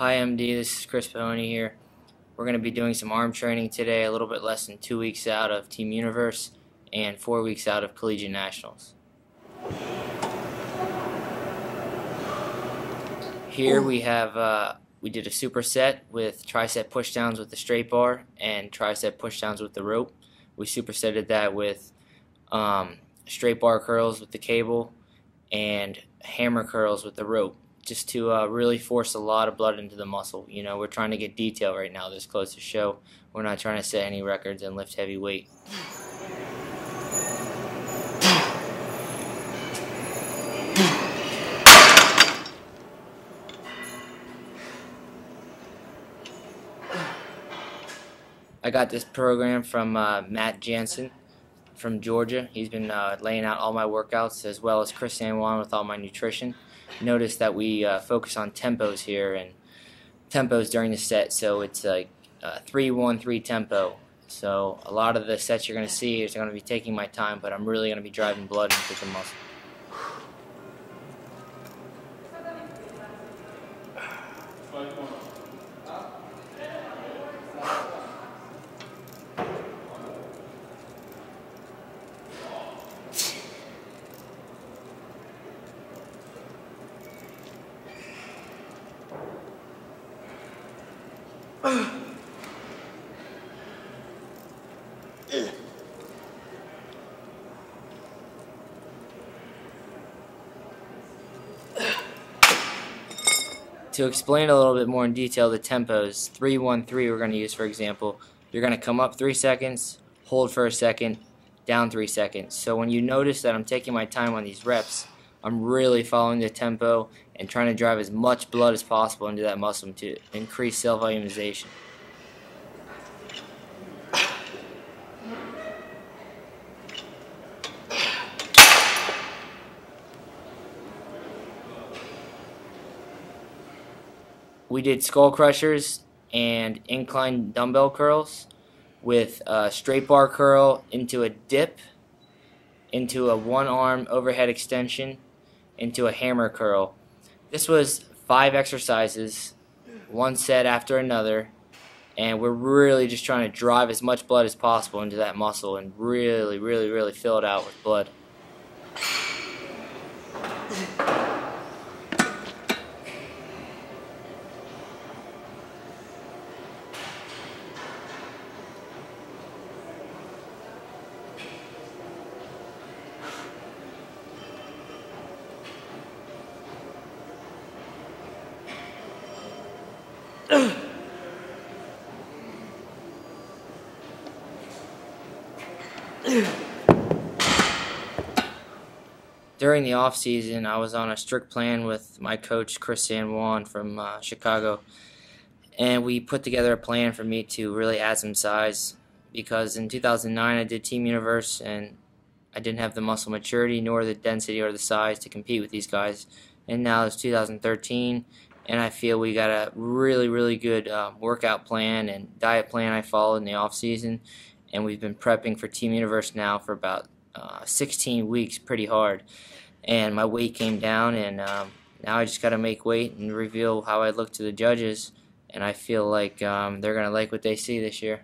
Hi MD, this is Chris Bohonyi here. We're going to be doing some arm training today, a little bit less than two weeks out of Team Universe and four weeks out of Collegiate Nationals. Here we have, uh, we did a superset with tricep pushdowns with the straight bar and tricep pushdowns with the rope. We supersetted that with um, straight bar curls with the cable and hammer curls with the rope just to uh, really force a lot of blood into the muscle. You know, we're trying to get detail right now this close to show. We're not trying to set any records and lift heavy weight. I got this program from uh, Matt Jansen from Georgia. He's been uh, laying out all my workouts as well as Chris San Juan with all my nutrition. Notice that we uh, focus on tempos here and tempos during the set, so it's like uh, 3 1 3 tempo. So a lot of the sets you're going to see is going to be taking my time, but I'm really going to be driving blood into the muscle. To explain a little bit more in detail the tempos, 313 we're going to use for example, you're going to come up 3 seconds, hold for a second, down 3 seconds. So when you notice that I'm taking my time on these reps, I'm really following the tempo and trying to drive as much blood as possible into that muscle to increase cell volumization. we did skull crushers and incline dumbbell curls with a straight bar curl into a dip, into a one arm overhead extension, into a hammer curl. This was five exercises, one set after another, and we're really just trying to drive as much blood as possible into that muscle and really, really, really fill it out with blood. During the off season, I was on a strict plan with my coach Chris San Juan from uh, Chicago, and we put together a plan for me to really add some size. Because in 2009, I did Team Universe, and I didn't have the muscle maturity, nor the density or the size to compete with these guys. And now it's 2013, and I feel we got a really, really good uh, workout plan and diet plan I followed in the off season, and we've been prepping for Team Universe now for about uh, 16 weeks, pretty hard. And my weight came down, and um, now I just got to make weight and reveal how I look to the judges, and I feel like um, they're gonna like what they see this year.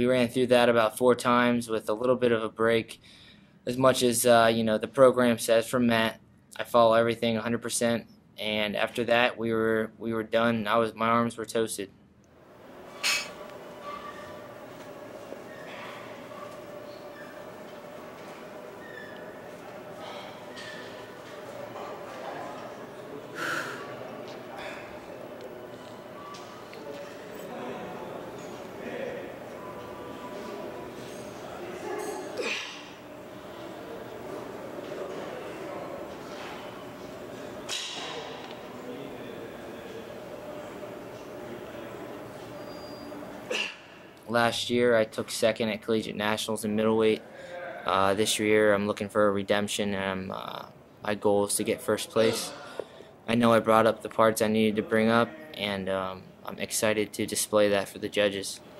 We ran through that about four times with a little bit of a break. As much as uh, you know, the program says from Matt, I follow everything 100%. And after that, we were we were done. I was my arms were toasted. Last year. I took second at collegiate nationals in middleweight. Uh, this year, I'm looking for a redemption, and uh, my goal is to get first place. I know I brought up the parts I needed to bring up, and um, I'm excited to display that for the judges.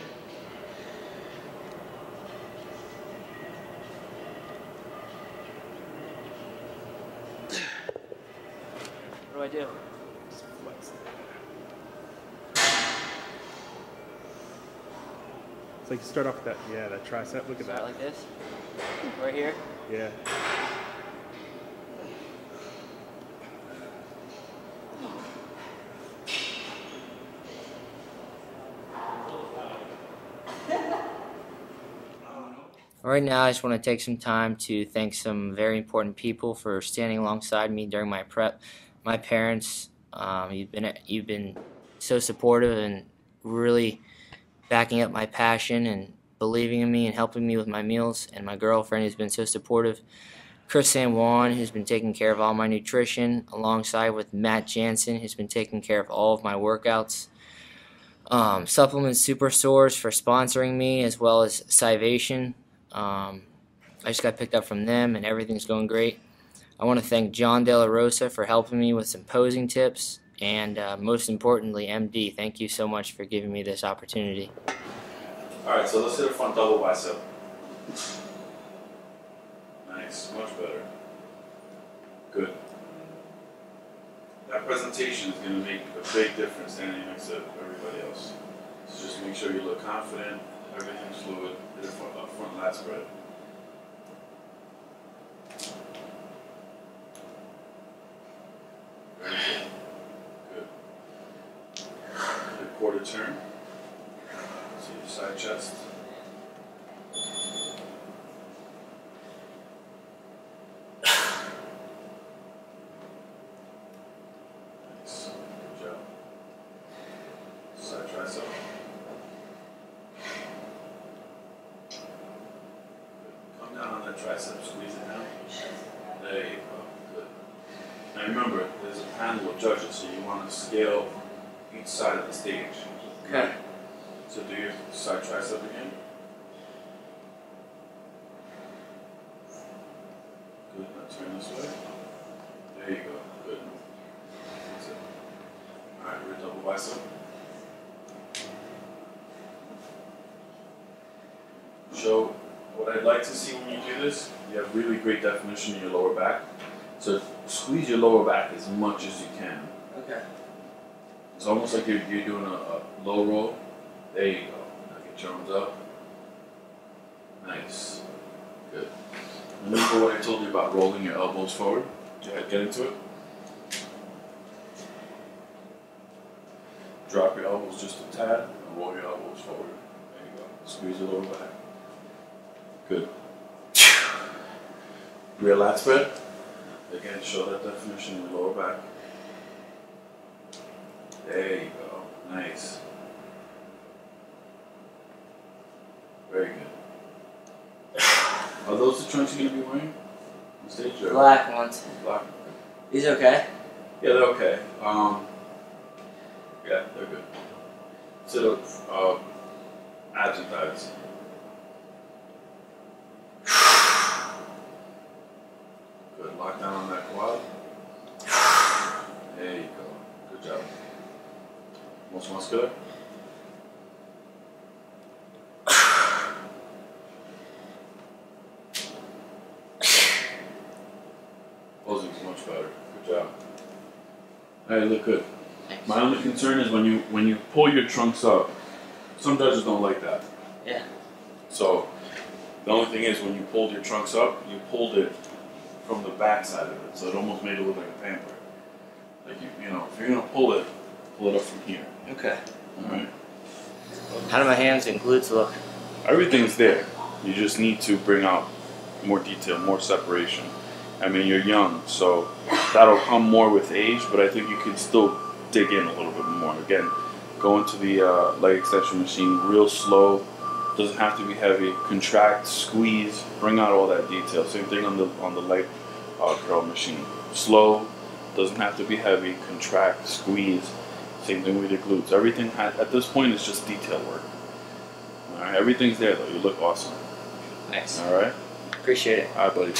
do I do? It's like you start off with that, yeah, that tricep. Look at Start that. like this? Right here? Yeah. Right now, I just want to take some time to thank some very important people for standing alongside me during my prep. My parents, um, you've been you've been so supportive and really backing up my passion and believing in me and helping me with my meals. And my girlfriend has been so supportive. Chris San Juan, who's been taking care of all my nutrition, alongside with Matt Jansen, who's been taking care of all of my workouts. Um, Supplement Superstores for sponsoring me, as well as Scivation. Um, I just got picked up from them, and everything's going great. I want to thank John De La Rosa for helping me with some posing tips, and uh, most importantly, MD. Thank you so much for giving me this opportunity. All right, so let's hit a front double bicep. Nice, much better. Good. That presentation is going to make a big difference standing next to everybody else. So just make sure you look confident, everything's fluid, hit a front, a front lat spread. Very good. Good. Good quarter turn. See your side chest. Nice. Good job. Side tricep. Good. Come down on that tricep, squeeze it down. There you go. Good. Now remember, there's a panel of judges, so you want to scale each side of the stage. Okay. So do your side tricep again. Good. Now turn this way. There you go. Good. That's it. All right, rear double bicep. So, what I'd like to see when you do this, you have really great definition in your lower back. So squeeze your lower back as much as you can. Okay. It's almost like you're, you're doing a, a low roll. There you go. Now get your arms up. Nice. Good. Remember what I told you about rolling your elbows forward? Ahead, get into it. Drop your elbows just a tad and roll your elbows forward. There you go. Squeeze your lower back. Good. Rear lat spread. Again, show that definition in your lower back. There you go. Nice. Very good. Are those the trunks you're gonna be wearing on stage? Or Black ones. Black. These okay? Yeah, they're okay. Um, yeah, they're good. So, up, uh, abs and thighs. Good. Lock down on that quad. There you go. Good job. Most muscular. Posing's much better. Good job. All right, look good. Thanks. My only concern is when you when you pull your trunks up. Some judges don't like that. Yeah. So the only thing is when you pulled your trunks up, you pulled it from the back side of it, so it almost made it look like a pamper. Like you, you know, if you're gonna pull it, pull it up from here. Okay. All right. How do my hands and glutes look? Everything's there. You just need to bring out more detail, more separation. I mean, you're young, so that'll come more with age, but I think you can still dig in a little bit more. Again, go into the uh, leg extension machine real slow, Doesn't have to be heavy. Contract, squeeze, bring out all that detail. Same thing on the on the leg uh, curl machine. Slow, doesn't have to be heavy. Contract, squeeze. Same thing with your glutes. Everything at this point is just detail work. All right, everything's there though. You look awesome. Nice. All right, Appreciate it. all right, buddy.